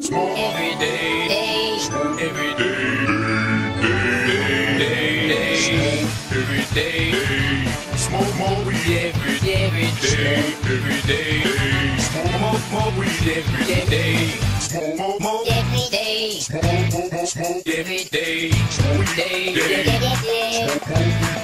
Smoke every day, day, smoke every day, day, day, day, day, every day, smoke more weed every day, every day, every day, day, smoke more more weed every day, smoke more more every day, smoke more smoke every day, smoke day, smoke more